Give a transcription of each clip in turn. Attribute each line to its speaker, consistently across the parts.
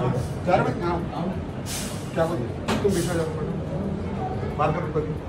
Speaker 1: चार मिनट हाँ क्या बोलिए तुम बीच में जाओ बात करो कभी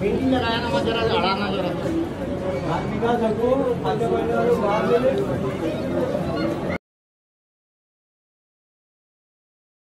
Speaker 2: मीटिंग लगाया ना जरा अड़ाना जरा